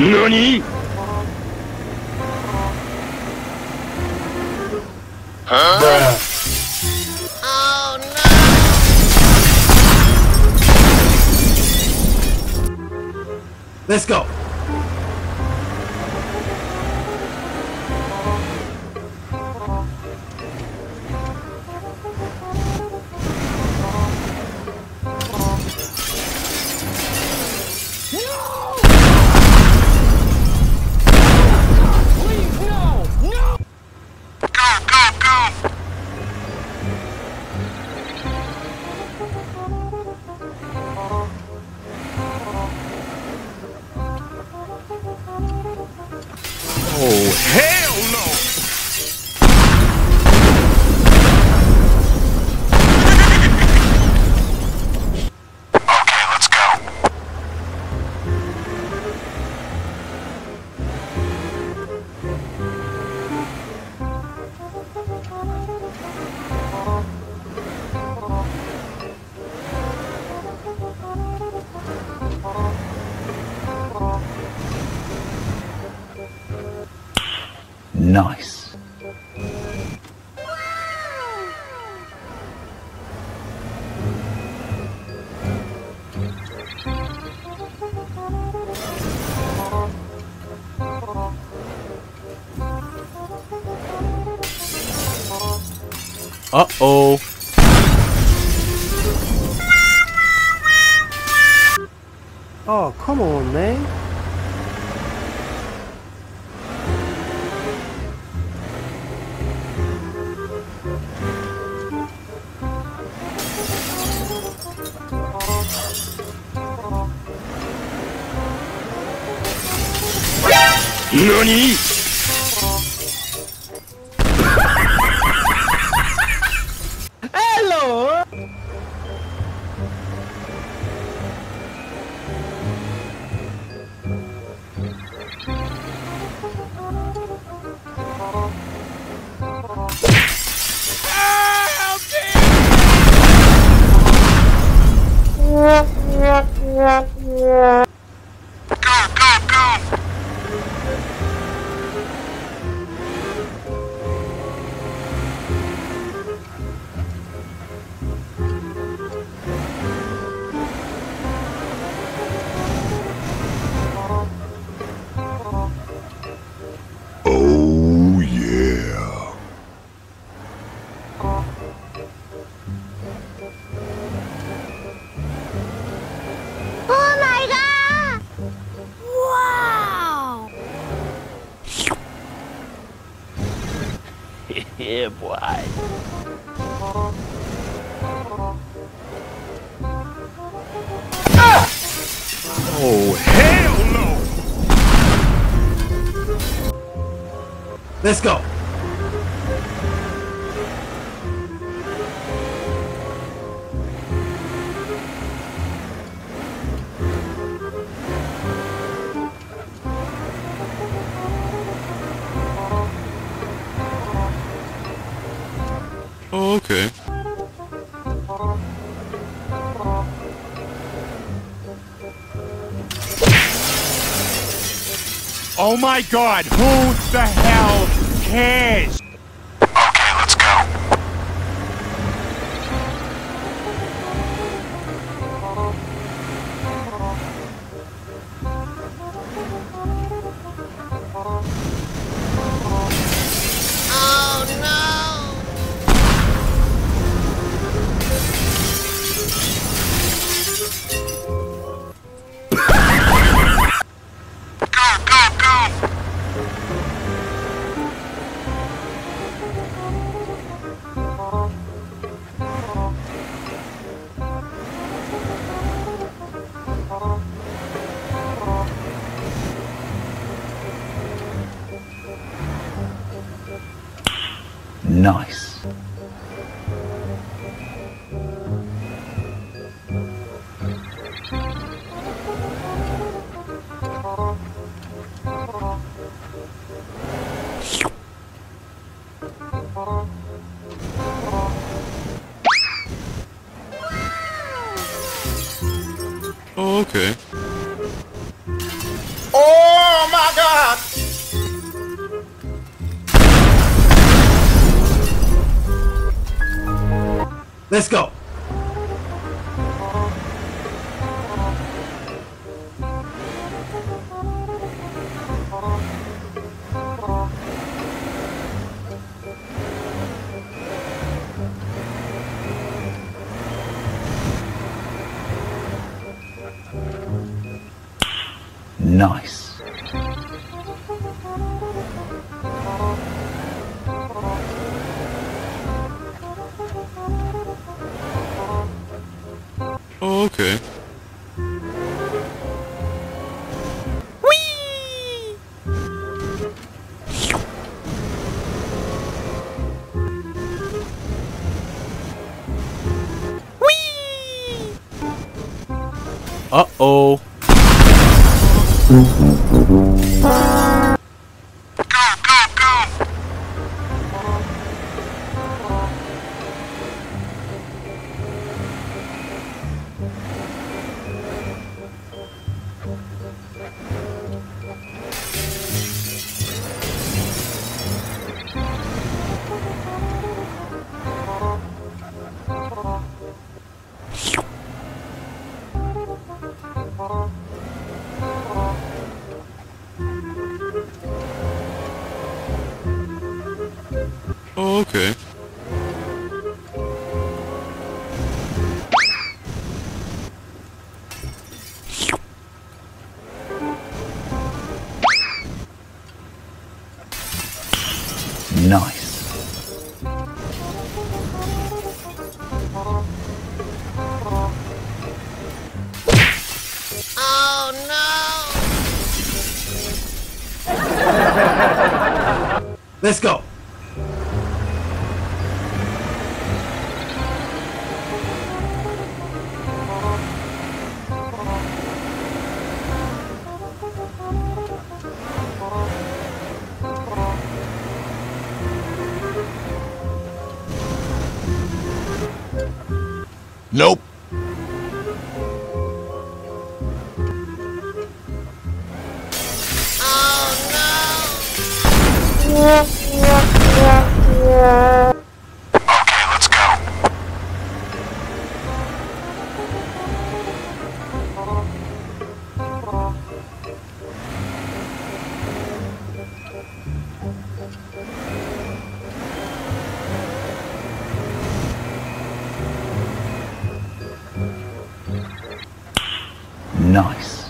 NANI?! Let's Nice. Uh-oh. Oh, come on, man. NANI?! Hello. Yeah, boy. Oh, hell no! Let's go. Oh, okay. Oh my god, who the hell cares? Okay. Oh my god! Let's go. Nice. Oh, okay. Go, Nope. Nice.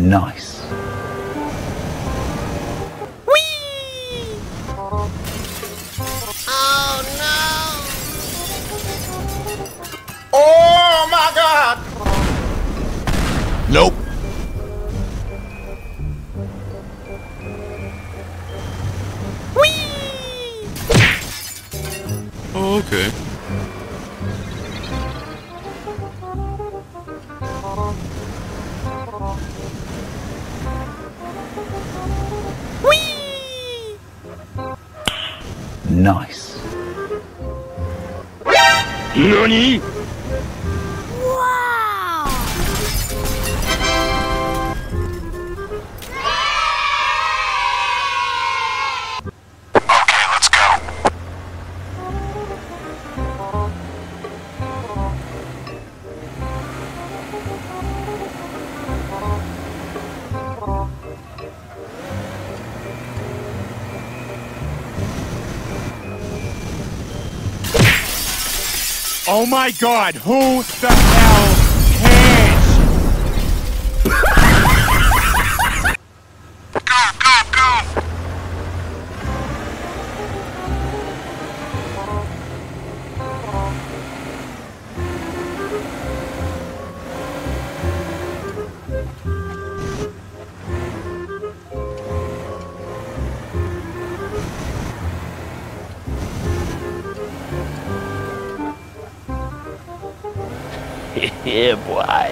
Nice. Oh no! Oh my god! Nope. Oh, okay. Nice. NANI?! Oh my god, who the hell yeah, boy.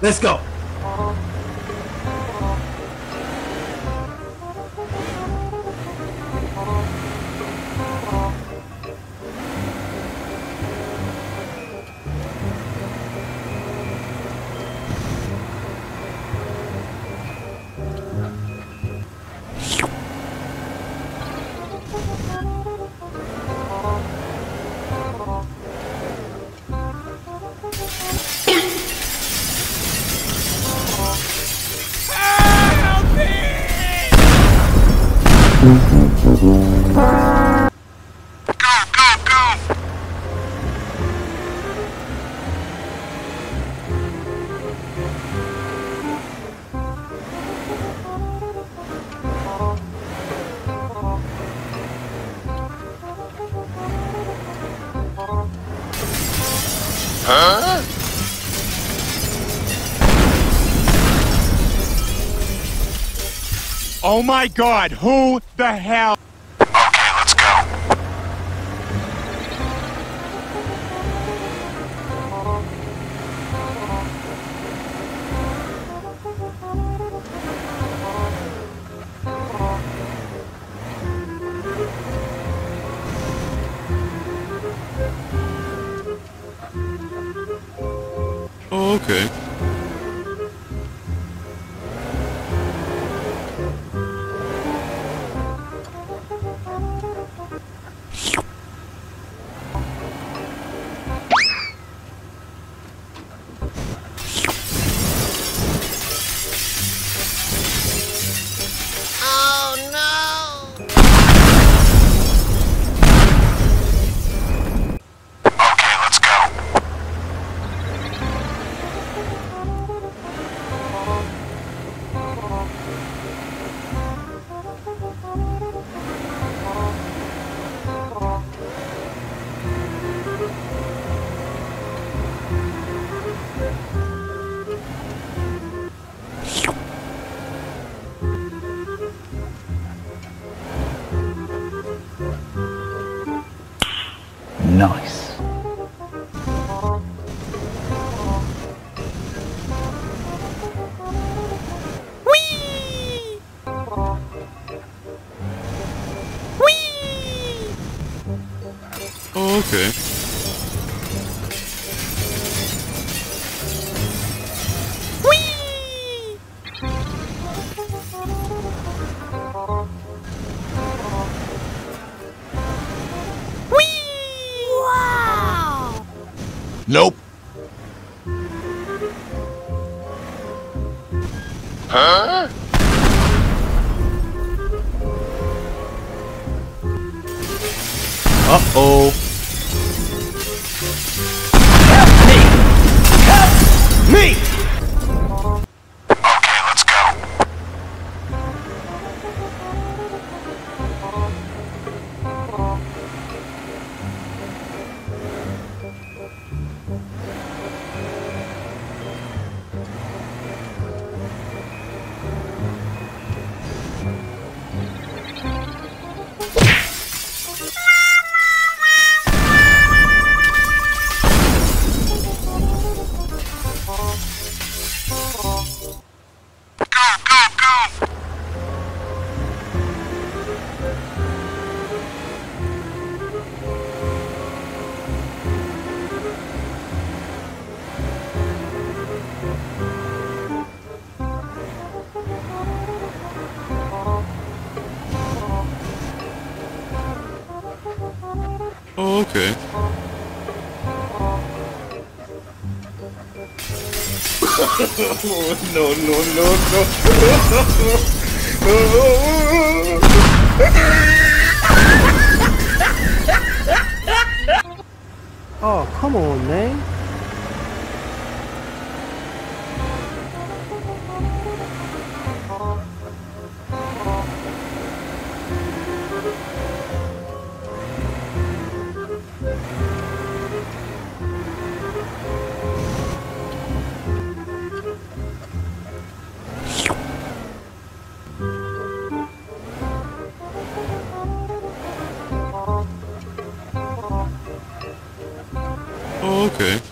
Let's go. Mm-hmm. Oh my god, who the hell? Oh, okay. Wow! Nope. Huh? Uh-oh. Oh no, no, no, no. Oh, come on, man. Oh, okay.